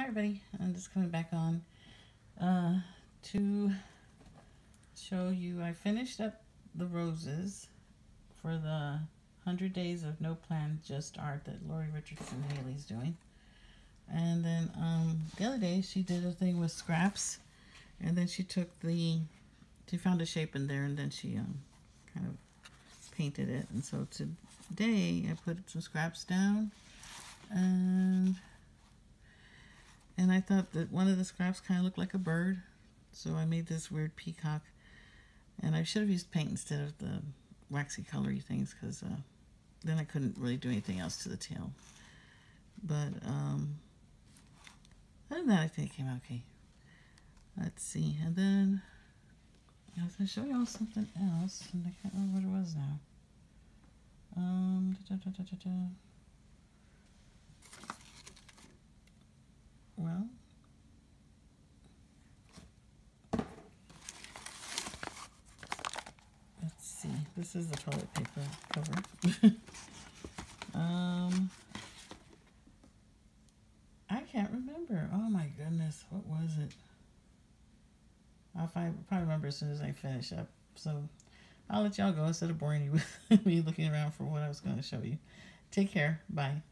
hi everybody. I'm just coming back on uh, to show you I finished up the roses for the 100 days of no plan just art that Laurie Richardson Haley's doing. And then um, the other day she did a thing with scraps and then she took the she found a shape in there and then she um, kind of painted it and so today I put some scraps down and and I thought that one of the scraps kind of looked like a bird. So I made this weird peacock. And I should have used paint instead of the waxy colory things because uh, then I couldn't really do anything else to the tail. But um, other than that, I think it came out okay. Let's see. And then I was going to show you all something else. And I can't remember what it was now. Um, da, da, da, Well, let's see. This is the toilet paper cover. um, I can't remember. Oh my goodness, what was it? I'll find, probably remember as soon as I finish up. So I'll let y'all go instead of boring you with me looking around for what I was going to show you. Take care. Bye.